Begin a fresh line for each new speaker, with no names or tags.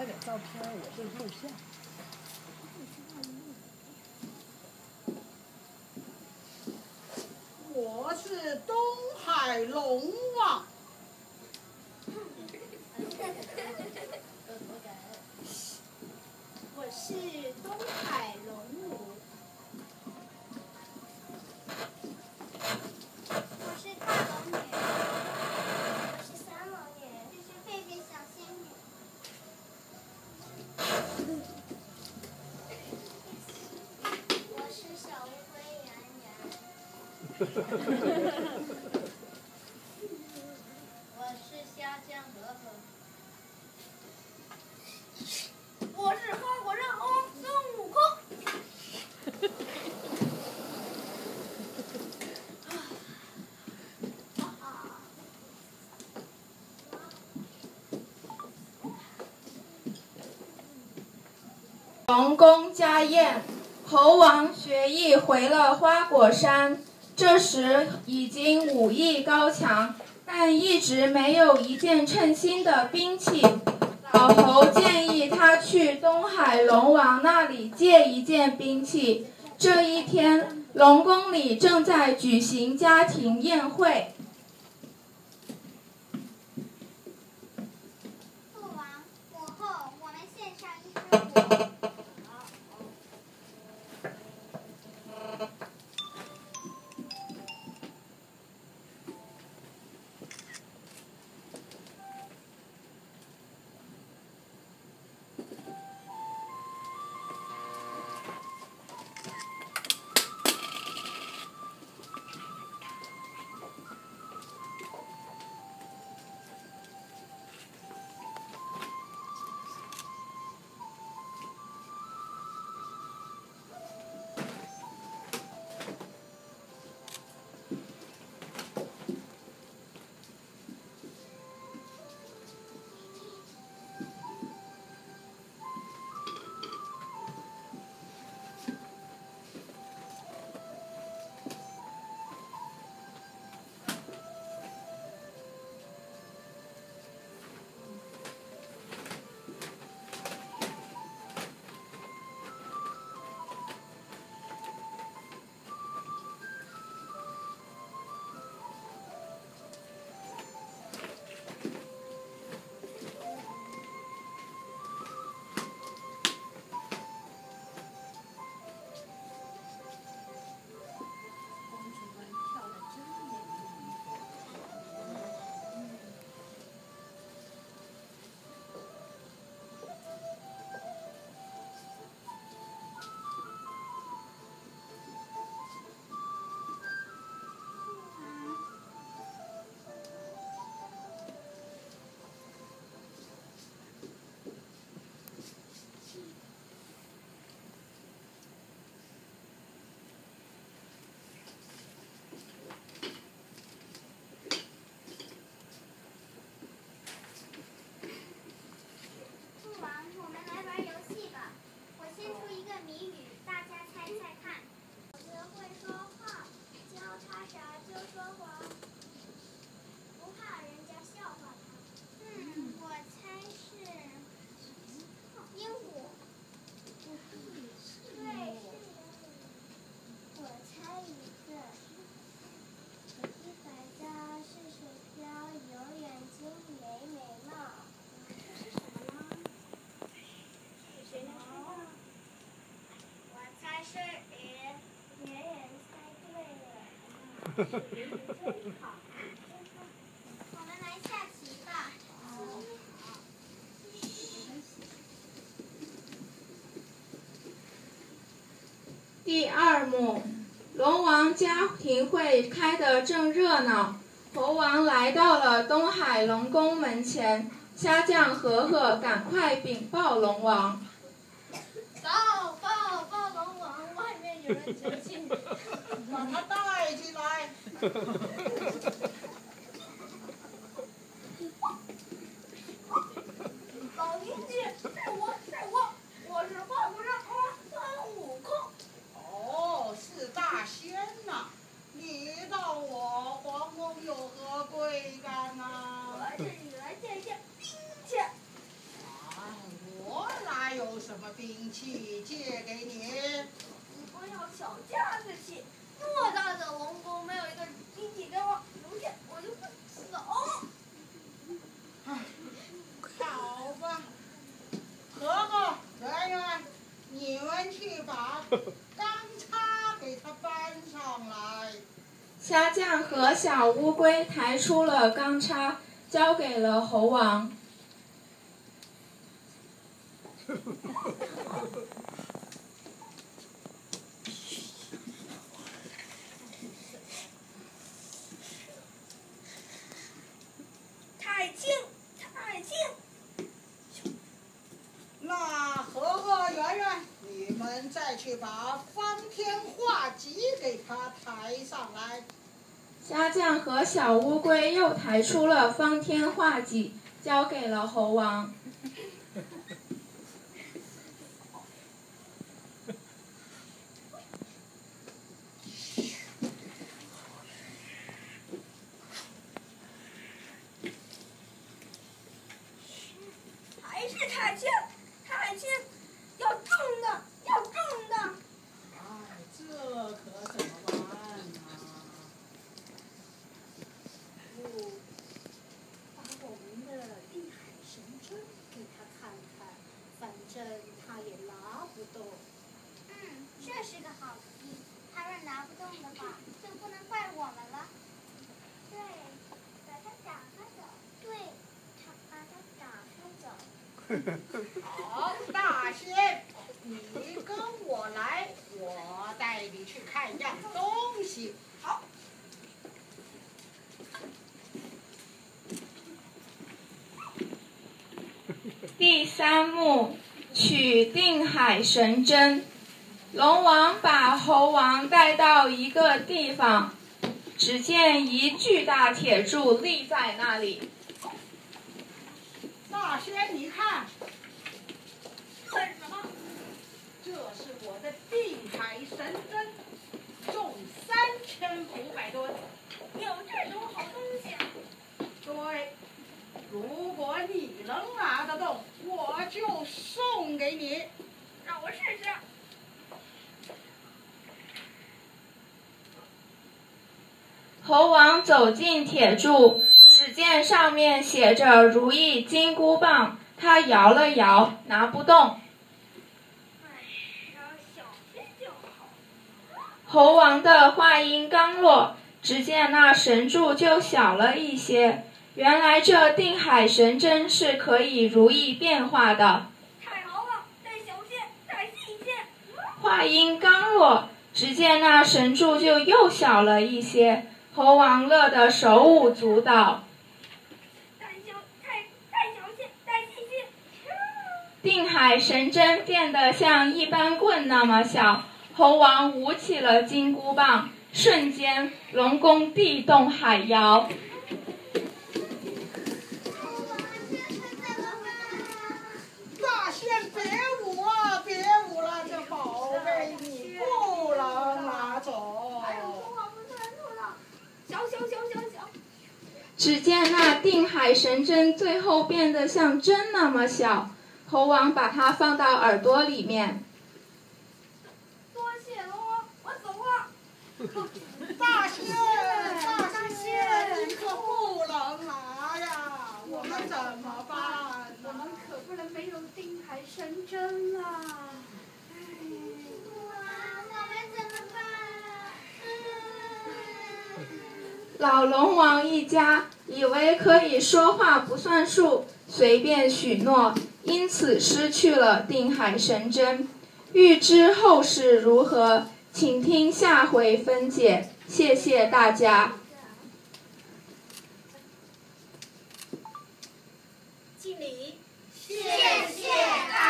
拍点照片，我这录像。
我是东海龙王。
我是虾酱和和。我是花果山猴孙悟空。
龙宫家宴，猴王学艺回了花果山。这时已经武艺高强，但一直没有一件称心的兵器。老头建议他去东海龙王那里借一件兵器。这一天，龙宫里正在举行家庭宴会。
我们来下棋吧。
第二幕，龙王家庭会开得正热闹，猴王来到了东海龙宫门前，虾将和和赶快禀报龙王。
报报报龙王，外面有人。
把他带进来。
老爷爷，是我是我，我是花果山猴孙悟空。
哦，是大仙呐、你到我皇宫有何贵干呐、
我是来见见兵去。
哎，兵器借给你。
你不要小家子气，偌大的王宫没有一个兵器给我留下，我就不走。
好吧，和和、圆圆，你们去把钢叉给他搬上来。
虾酱和小乌龟抬出了钢叉，交给了猴王。
太轻，太轻！
那和和、圆圆，你们再去把
虾酱和小乌龟又抬出了方天画戟，交给了猴王。
还是太轻，太轻！要重的，要重的！
哎，这可怎么办呢？
不，把我们的地海神针给他看看，反正他也拿不动。
嗯，这是个好主意。他若拿不动的话，就不能怪我们了。对，把它打发走。对，他把它打发走。
好，大仙，你跟我来，我带你去看样东西。好，
第三幕，取定海神针。龙王把猴王带到一个地方，只见一巨大铁柱立在那里。
大仙，你看，
这是什么？
这是我的定海神针，重三千五百吨。
有这种好东西？
对，如果你能拿得动，我就送给你。
让我试试。
猴王走进铁柱，只见上面写着“如意金箍棒”，他摇了摇，拿不动。猴王的话音刚落，只见那神柱就小了一些。原来这定海神针是可以如意变化的。
太好了，再小些，再细些。
话音刚落，只见那神柱就又小了一些。猴王乐得手舞足蹈。
再小，再再小些，再细些。
定海神针变得像一般棍那么小，猴王舞起了金箍棒，瞬间龙宫地动海摇。
大仙，别舞了，别舞了，这宝贝你不能拿走。
只见那定海神针最后变得像针那么小，猴王把它放到耳朵里面。
多谢龙王，我走了。
大仙，大仙，你可不能拿呀！我们怎么办
我们？可不能没有定海神针啊！
哇，我们怎么办啊？
老龙王一家以为可以说话不算数，随便许诺，因此失去了定海神针。欲知后事如何，请听下回分解。谢谢大家。
敬礼，谢谢大。